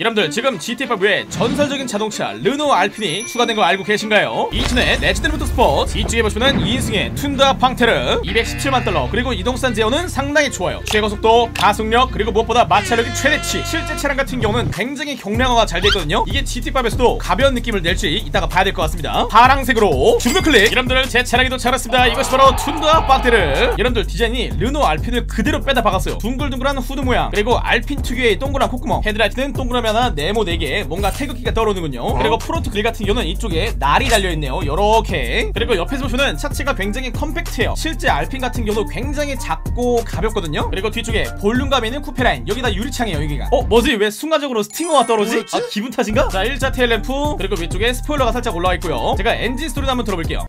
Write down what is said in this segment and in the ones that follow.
여러분들 지금 GTA5에 전설적인 자동차 르노 알핀이 추가된 거 알고 계신가요? 이천의 레전더리 모터스포츠 이쪽에 보시면은 2인승의 툰드하 팡테르 217만 달러 그리고 이동 수단 제어는 상당히 좋아요. 최고속도 가속력 그리고 무엇보다 마찰력이 최대치. 실제 차량 같은 경우는 굉장히 경량화가 잘 되거든요. 이게 GTA5에서도 가벼운 느낌을 낼지 이따가 봐야 될 것 같습니다. 파랑색으로 주문 클릭. 여러분들 제 차량이 도착했습니다. 이것이 바로 툰드하 팡테르. 여러분들 디자인이 르노 알핀을 그대로 빼다 박았어요. 둥글둥글한 후드 모양 그리고 알핀 특유의 동그란 콧구멍 헤드라이트는 동그라미 하나 네모 4개 뭔가 태극기가 떠오르는군요. 그리고 front grille 같은 경우는 이쪽에 날이 달려있네요. 요렇게. 그리고 옆에서 보시면 차체가 굉장히 compact해요. 실제 알핀 같은 경우도 굉장히 작고 가볍거든요. 그리고 뒤쪽에 볼륨감 있는 쿠페라인. 여기 다 유리창이에요 여기가. 어 뭐지? 왜 순간적으로 스팅어가 떠오르지? 뭐였지? 아 기분 탓인가? 자 1자 tail lamp 그리고 위쪽에 스포일러가 살짝 올라와 있고요. 제가 엔진 소리도 한번 들어볼게요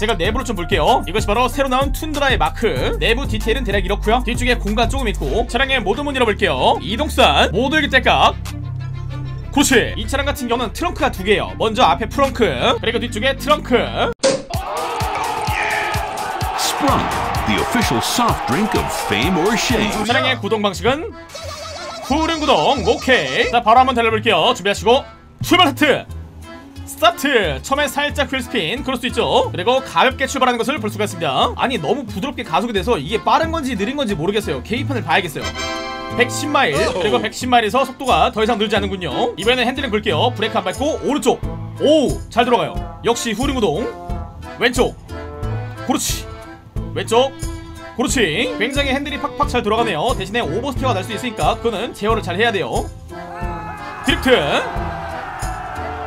제가 내부를 좀 볼게요. 이것이 바로 새로 나온 툰드하의 마크. 내부 디테일은 대략 이렇고요. 뒤쪽에 공간 조금 있고 차량의 모든 문 열어볼게요. 이동 수단 모두 열기 딸깍 그렇지. 이 차량 같은 경우는 트렁크가 두 개예요. 먼저 앞에 frunk 그리고 뒤쪽에 트렁크. 차량의 구동 방식은 후륜 구동. 오케이. 자 바로 한번 달려볼게요. 준비하시고 출발 hard start. 처음에 살짝 wheel spin 그럴 수 있죠? 그리고 가볍게 출발하는 것을 볼 수가 있습니다. 아니 너무 부드럽게 가속이 돼서 이게 빠른 건지 느린 건지 모르겠어요. 계기판을 봐야겠어요. 110마일. 그리고 110마일에서 속도가 더 이상 늘지 않는군요. 이번에는 핸들링 볼게요. 브레이크 안 밟고 오른쪽. 오 잘 들어가요. 역시 후륜구동. 왼쪽. 그렇지. 왼쪽. 그렇지. 굉장히 핸들이 팍팍 잘 돌아가네요. 대신에 oversteer가 날 수 있으니까 그거는 제어를 잘 해야 돼요. drift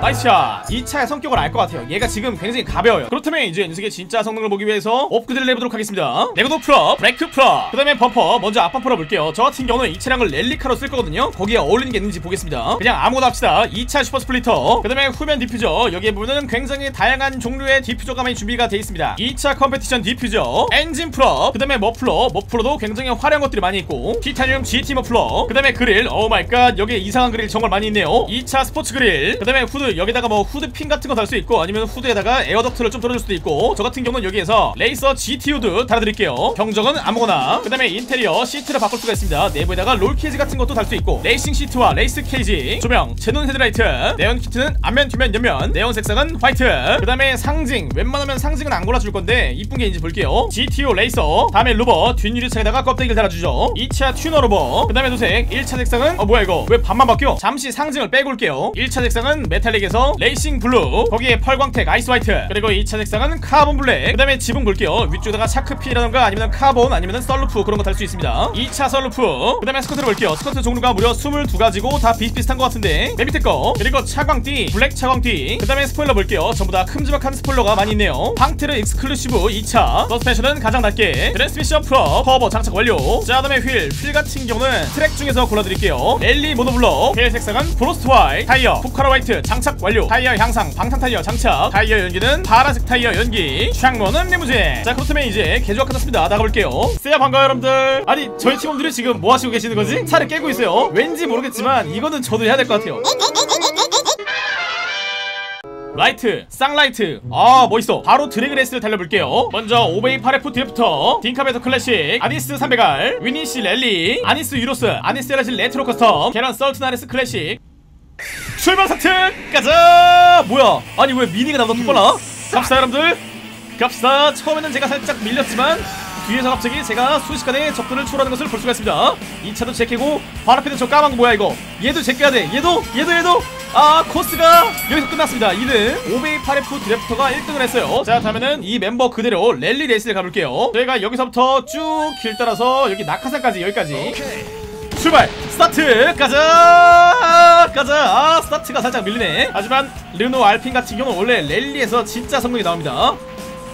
nice shot! 이 차의 성격을 알 것 같아요. 얘가 지금 굉장히 가벼워요. 그렇다면 이제 녀석의 진짜 성능을 보기 위해서 업그레이드를 해보도록 하겠습니다. 내구도 full up, 브레이크 full up, 그 다음에 범퍼, 먼저 앞범퍼로 볼게요. 저 같은 경우는 이 차량을 rally car로 쓸 거거든요. 거기에 어울리는 게 있는지 보겠습니다. 그냥 아무거나 합시다. 2차 super splitter, 그 다음에 후면 디퓨저, 여기에 보면은 굉장히 다양한 종류의 diffuser가 많이 준비가 돼 있습니다. 2차 competition diffuser, 엔진 full up, 그 다음에 머플러, 머플러도 굉장히 화려한 것들이 많이 있고, 티타늄 GT 머플러, 그 다음에 그릴, oh my God, 여기에 이상한 그릴 정말 많이 있네요. 2차 스포츠 그릴, 그 다음에 후드, 여기다가 뭐 후드 핀 같은 거 달 수 있고 아니면 후드에다가 air duct를 좀 뚫어줄 수도 있고 저 같은 경우는 여기에서 racer GT 후드 달아드릴게요. 경적은 아무거나. 그 다음에 인테리어 시트를 바꿀 수가 있습니다. 내부에다가 roll cage 같은 것도 달 수 있고 racing seat와 race cage 조명 xenon 헤드라이트 네온 키트는 앞면 뒤면 옆면 네온 색상은 white. 그 다음에 상징 웬만하면 상징은 안 골라줄 건데 이쁜 게 있는지 볼게요. GTO racer 다음에 louver 뒷유리창에다가 껍데기를 달아주죠. 2차 tuner louver 그 다음에 도색 1차 색상은 어 뭐야 이거? 왜 반만 바뀌어? 잠시 상징을 빼고 올게요. 1차 색상은 메탈릭 에서 racing blue 거기에 펄광택 ice white 그리고 2차 색상은 carbon black 그 다음에 지붕 볼게요. 위쪽에다가 shark fin이라던가 아니면 카본 아니면 선루프 그런 거 달 수 있습니다. 2차 선루프 그 다음에 스커트를 볼게요. 스커트 종류가 무려 22가지고 다 비슷비슷한 것 같은데 맨 밑에 거 그리고 차광띠 black 차광띠 그 다음에 스포일러 볼게요. 전부 다 큼지막한 스포일러가 많이 있네요. 팡테르 exclusive 2차 서스펜션은 가장 낮게. 트랜스미션 full up 터보 장착 완료. 자 다음에 휠 휠 같은 경우는 트랙 중에서 골라드릴게요. 랠리 monoblock 휠 색상은 frost white 타이어 포카라 white 장착 완료. 타이어 향상 방탄 타이어 장착. 타이어 연기는 파란색 타이어 연기. 창문은 리무진. 자 그렇다면 이제 개조가 끝났습니다. 나가볼게요. 세야 반가워요 여러분들. 아니 저희 팀원들이 지금 뭐 하시고 계시는 거지? 차를 깨고 있어요. 왠지 모르겠지만 이거는 저도 해야 될 것 같아요. 라이트, 쌍라이트. 아 멋있어. 바로 드래그 레이스를 달려볼게요. 먼저 Obey 8F Drafter. Dinka Veto Classic. Annis 300R Weeny Issi Rally. Annis Euros. Annis Elegy Retro Custom. 계란 Annis 클래식 출발 스타트 가자! 뭐야? 아니 왜 미니가 나보다 더 빨라 갑시다 여러분들. 갑시다. 처음에는 제가 살짝 밀렸지만 뒤에서 갑자기 제가 순식간에 적들을 초월하는 것을 볼 수가 있습니다. 이 차도 제끼고 바로 앞에 저 까만 거 뭐야 이거? 얘도 제껴야 돼. 얘도 얘도 얘도! 아 코스가 여기서 끝났습니다. 2등 Obey 8F Drafter가 1등을 했어요. 자 다음에는 이 멤버 그대로 랠리 레이스를 가볼게요. 저희가 여기서부터 쭉 길 따라서 여기 낙하산까지 여기까지 출발! 스타트! 가자! 가자! 아 스타트가 살짝 밀리네. 하지만 르노 알핀 같은 경우는 원래 랠리에서 진짜 성능이 나옵니다.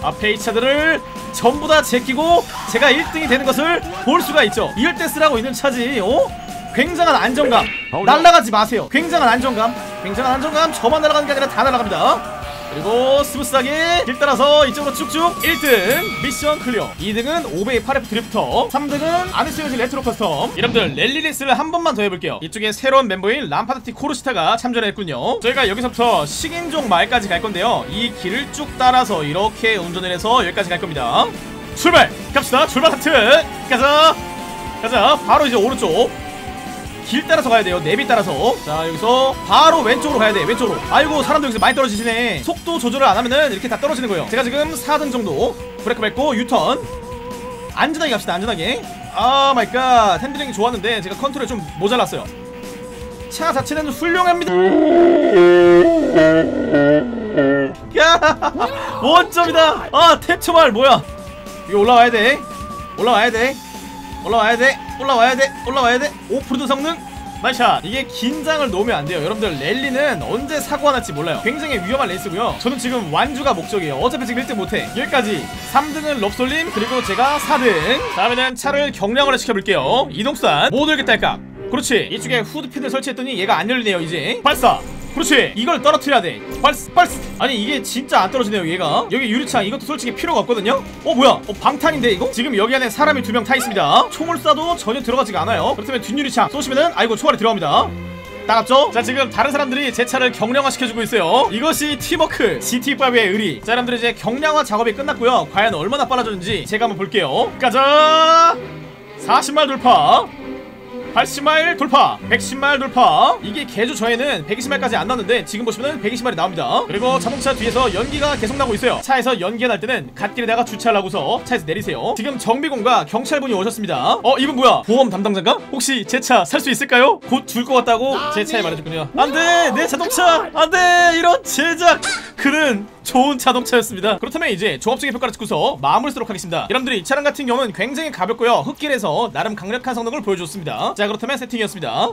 앞에 이 차들을 전부 다 제끼고 제가 1등이 되는 것을 볼 수가 있죠. 이럴 때 쓰라고 있는 차지 어? 굉장한 안정감. 날아가지 마세요. 굉장한 안정감. 굉장한 안정감. 저만 날아가는 게 아니라 다 날아갑니다 그리고 smooth하게 길 따라서 이쪽으로 쭉쭉 1등 미션 clear. 2등은 Obey 8F Drafter. 3등은 Annis Elegy Retro Custom. 여러분들 랠리 레이스를 한 번만 더 해볼게요. 이쪽에 새로운 멤버인 Lampadati Corsita가 참전했군요. 저희가 여기서부터 식인종 마을까지 갈 건데요. 이 길을 쭉 따라서 이렇게 운전을 해서 여기까지 갈 겁니다. 출발! 갑시다. 출발 스타트! 가자! 가자! 바로 이제 오른쪽 길 따라서 가야 돼요. 내비 따라서. 자 여기서 바로 왼쪽으로 가야 돼. 왼쪽으로. 아이고 사람들 여기서 많이 떨어지시네. 속도 조절을 안 하면은 이렇게 다 떨어지는 거예요. 제가 지금 4등 정도 브레이크 밟고 유턴. 안전하게 갑시다. 안전하게. oh my god. 핸들링이 좋았는데 제가 컨트롤이 좀 모자랐어요. 차 자체는 훌륭합니다. 야 원점이다. 아 탭초말 뭐야? 이거 올라와야 돼. 올라와야 돼 올라와야 돼 올라와야 돼 올라와야 돼. 오프로드 성능. 나이샷. 이게 긴장을 놓으면 안 돼요. 여러분들 랠리는 언제 사고가 날지 몰라요. 굉장히 위험한 레이스고요. 저는 지금 완주가 목적이에요. 어차피 지금 1등 못해. 여기까지. 3등은 럽솔님 그리고 제가 4등. 다음에는 차를 경량화를 시켜볼게요. 이동수단. 못 올겠다 할까? 그렇지. 이쪽에 후드핀을 설치했더니 얘가 안 열리네요 이제. 발사 그렇지. 이걸 떨어뜨려야 돼. 발스 발스. 아니 이게 진짜 안 떨어지네요 얘가. 여기 유리창 이것도 솔직히 필요가 없거든요? 어 뭐야? 어 방탄인데 이거? 지금 여기 안에 사람이 두 명 타 있습니다. 총을 쏴도 전혀 들어가지가 않아요. 그렇다면 뒷유리창 쏘시면은 아이고 총알이 들어갑니다. 따갑죠? 자 지금 다른 사람들이 제 차를 경량화 시켜주고 있어요. 이것이 팀워크 GT5의 의리. 자 여러분들 이제 경량화 작업이 끝났고요. 과연 얼마나 빨라졌는지 제가 한번 볼게요. 가자! 40마일 돌파 80마일 돌파 110마일 돌파. 이게 개조 전에는 120마일까지 안 나왔는데 지금 보시면은 120마일이 나옵니다. 그리고 자동차 뒤에서 연기가 계속 나고 있어요. 차에서 연기가 날 때는 갓길에다가 주차를 하고서 차에서 내리세요. 지금 정비공과 경찰분이 오셨습니다. 어 이분 뭐야? 보험 담당자인가? 혹시 제 차 살 수 있을까요? 곧 줄 것 같다고 제 차에 말해줬군요. 안돼! 내 자동차! 안돼! 이런 제작 그는 좋은 자동차였습니다. 그렇다면 이제 종합적인 평가를 듣고서 마무리 쓰도록 하겠습니다. 여러분들이 이 차량 같은 경우는 굉장히 가볍고요. 흙길에서 나름 강력한 성능을 보여줬습니다. 자 그렇다면 세팅이었습니다